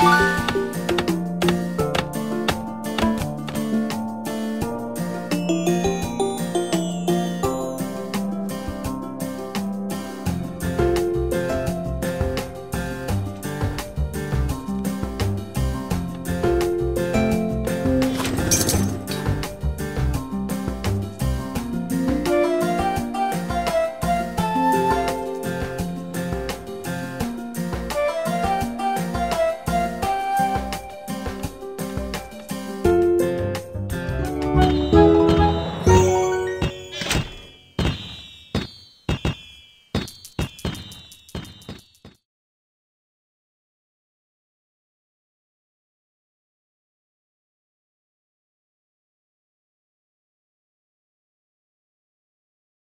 Bye. Bye.